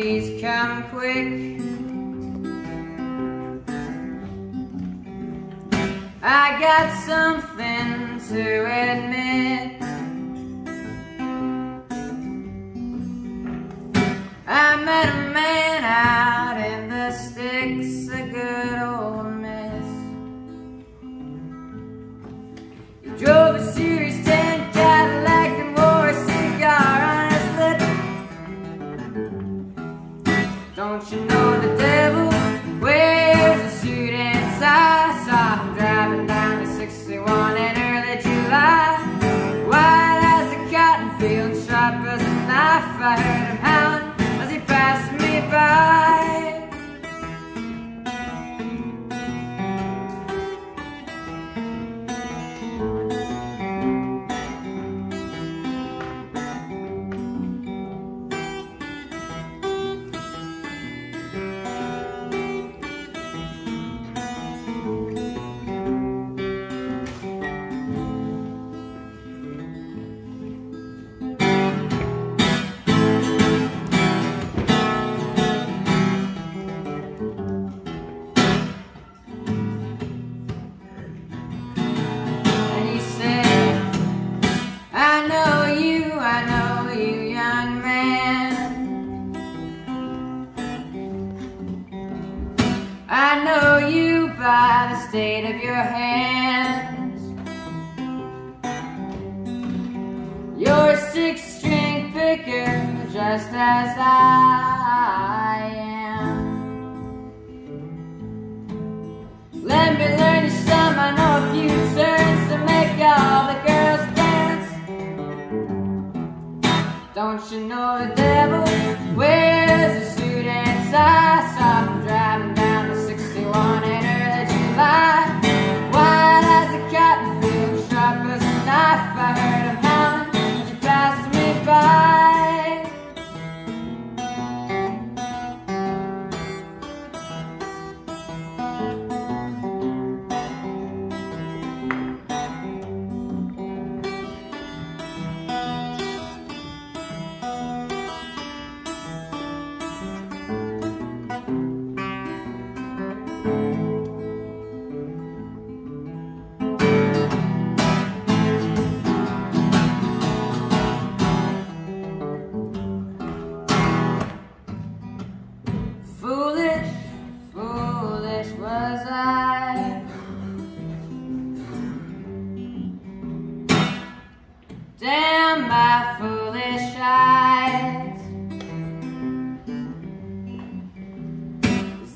please come quick. I got something to admit. I met a man out in the sticks, a good old miss. As knife. I heard him howling pass me by. I know you by the state of your hands. You're a six-string picker, just as I am. Let me learn you some, I know a few turns to make all the girls dance. Don't you know the devil wears a suit and tie? Damn my foolish eyes.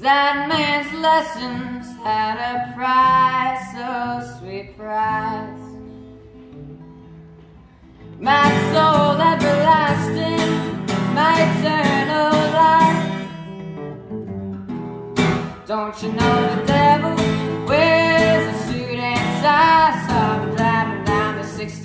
That man's lessons had a price, so sweet price. My soul everlasting, my eternal life. Don't you know the devil wears a suit and tie? So I'm driving down to 61.